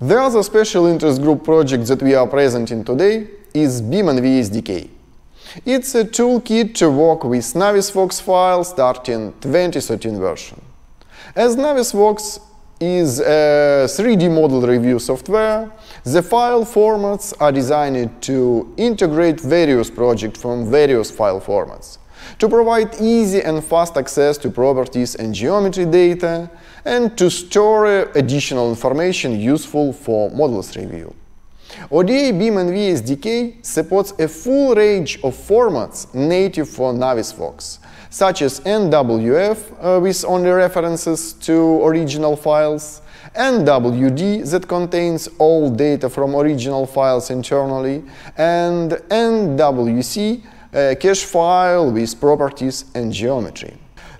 The other special interest group project that we are presenting today is BimNv VSDK. It's a toolkit to work with Navisworks files starting 2013 version. As Navisworks is a 3D model review software, the file formats are designed to integrate various projects from various file formats, to provide easy and fast access to properties and geometry data, and to store additional information useful for models review. ODA BimNv SDK supports a full range of formats native for Navisworks, such as NWF uh, with only references to original files, NWD that contains all data from original files internally, and NWC, a cache file with properties and geometry.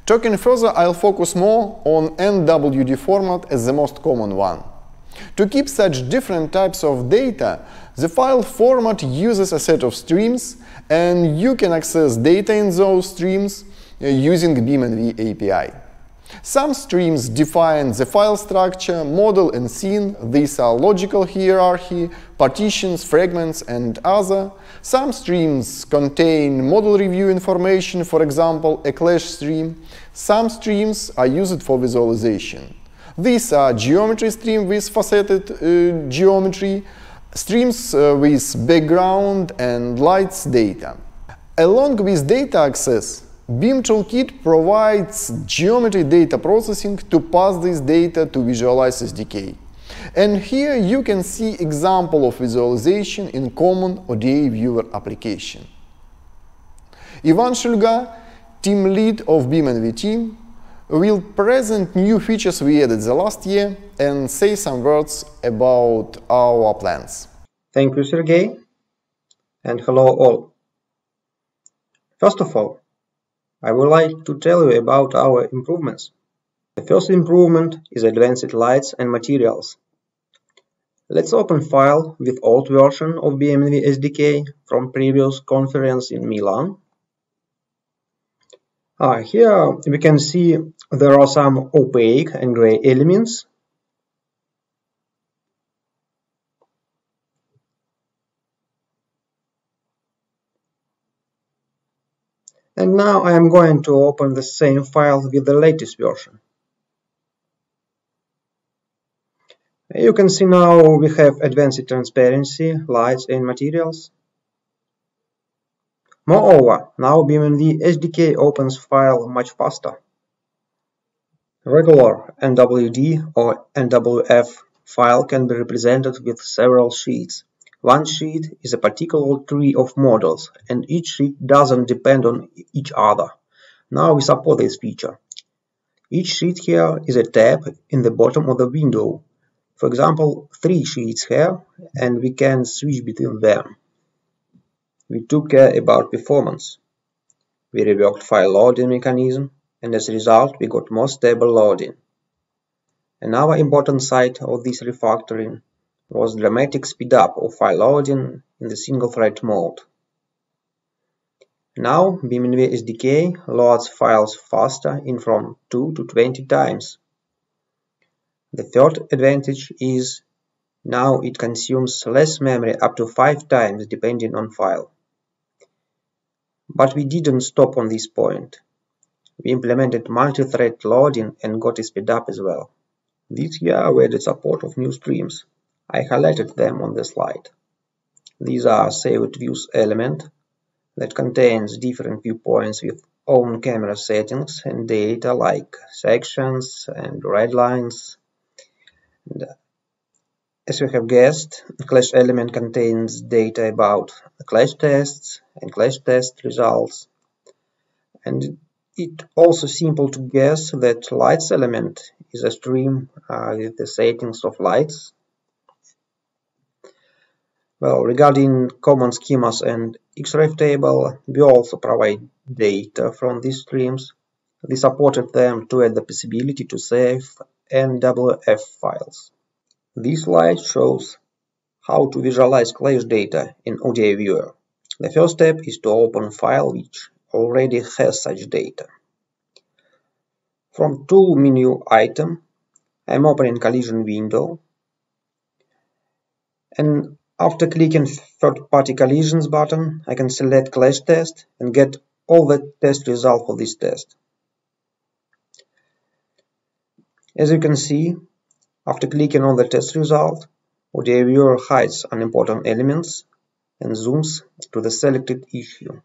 Talking further, I'll focus more on NWD format as the most common one. To keep such different types of data, the file format uses a set of streams, and you can access data in those streams uh, using BimNv API. Some streams define the file structure, model, and scene. These are logical hierarchy, partitions, fragments, and other. Some streams contain model review information, for example, a clash stream. Some streams are used for visualization. These are geometry streams with faceted uh, geometry, streams uh, with background and lights data. Along with data access, Bim Toolkit provides geometry data processing to pass this data to Visualize SDK. And here you can see example of visualization in common ODA viewer application. Ivan Shulga, team lead of BimNv team, will present new features we added the last year and say some words about our plans. Thank you, Sergey, and hello all. First of all, I would like to tell you about our improvements. The first improvement is advanced lights and materials. Let's open file with old version of BimNv SDK from previous conference in Milan. Ah, here we can see there are some opaque and gray elements. And now I am going to open the same file with the latest version. You can see now we have advanced transparency, lights and materials. Moreover, now BimNv SDK opens file much faster. Regular NWD or NWF file can be represented with several sheets. One sheet is a particular tree of models, and each sheet doesn't depend on each other. Now we support this feature. Each sheet here is a tab in the bottom of the window. For example, three sheets here, and we can switch between them. We took care about performance. We reworked file loading mechanism, and as a result we got more stable loading. Another important side of this refactoring was dramatic speedup of file loading in the single-thread mode. Now BimNv SDK loads files faster in from 2 to 20 times. The third advantage is now it consumes less memory up to 5 times depending on file. But we didn't stop on this point. We implemented multi-thread loading and got a speedup as well. This year we added support of new streams. I highlighted them on the slide. These are saved views element that contains different viewpoints with own camera settings and data like sections and red lines. And as you have guessed, clash element contains data about clash tests and clash test results. And it also simple to guess that lights element is a stream uh, with the settings of lights well, regarding common schemas and Xref table, we also provide data from these streams. We supported them to add the possibility to save NWF files. This slide shows how to visualize clash data in ODA Viewer. The first step is to open file which already has such data. From Tool menu item, I'm opening collision window And after clicking third-party collisions button, I can select clash test and get all the test results for this test. As you can see, after clicking on the test result, ODA viewer hides unimportant elements and zooms to the selected issue.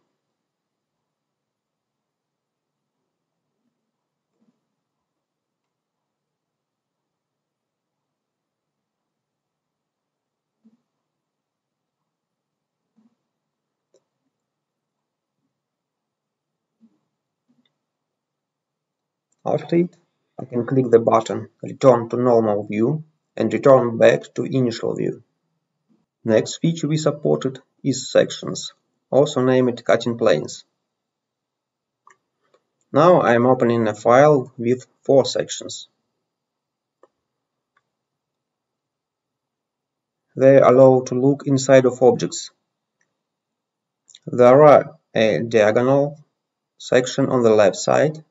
After it, I can click the button Return to normal view and return back to initial view. Next feature we supported is sections, also named cutting planes. Now I am opening a file with four sections. They allow to look inside of objects. There are a diagonal section on the left side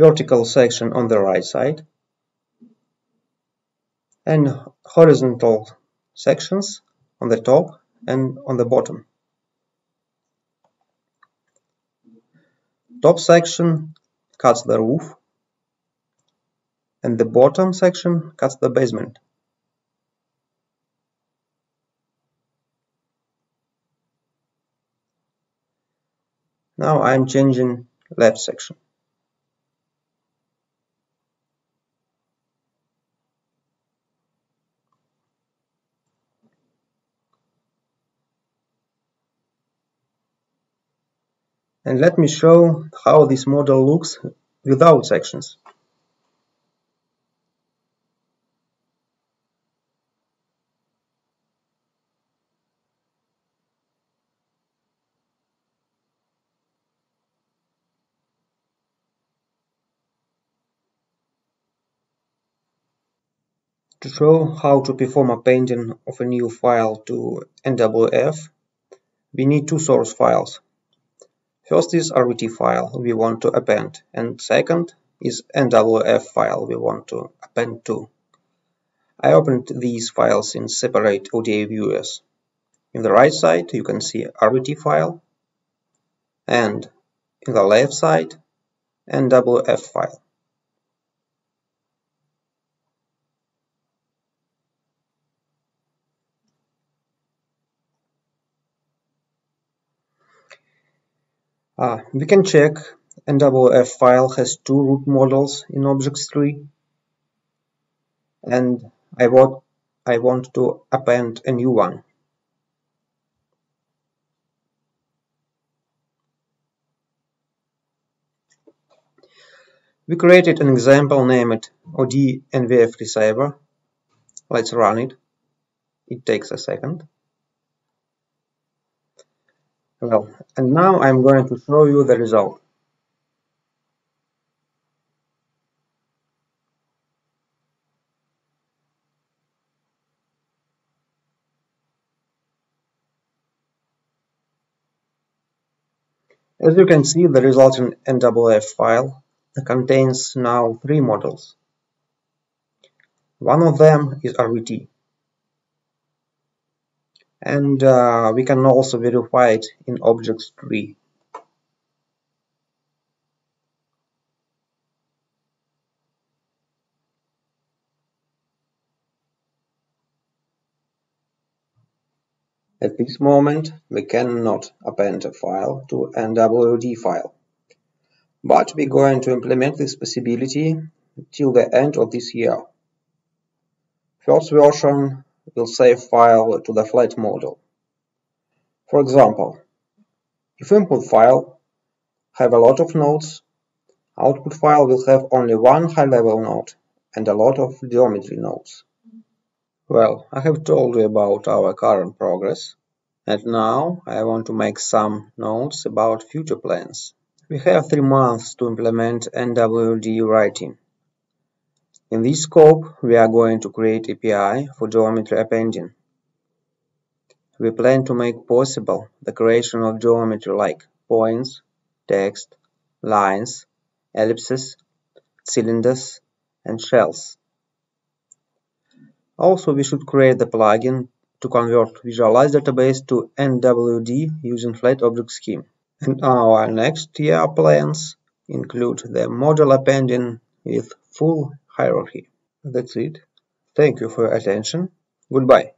vertical section on the right side and horizontal sections on the top and on the bottom. Top section cuts the roof and the bottom section cuts the basement. Now I'm changing left section. And let me show how this model looks without sections. To show how to perform a painting of a new file to NWF, we need two source files, First is RVT file we want to append, and second is NWF file we want to append to. I opened these files in separate ODA viewers. In the right side you can see RVT file, and in the left side NWF file. Uh, we can check NWF file has two root models in objects tree and I want, I want to append a new one. We created an example named OD NVF receiver. Let's run it. It takes a second. Well, and now I'm going to show you the result. As you can see, the resulting NWF file contains now three models. One of them is RVT and uh, we can also verify it in objects tree. At this moment, we cannot append a file to NWD file, but we're going to implement this possibility till the end of this year. First version will save file to the flat model. For example, if input file have a lot of nodes, output file will have only one high-level node and a lot of geometry nodes. Well, I have told you about our current progress, and now I want to make some notes about future plans. We have three months to implement NWD writing. In this scope, we are going to create API for geometry appending. We plan to make possible the creation of geometry like points, text, lines, ellipses, cylinders, and shells. Also, we should create the plugin to convert Visualize database to NWD using Flat Object Scheme. And our next year plans include the module appending with full hierarchy. That's it. Thank you for your attention. Goodbye.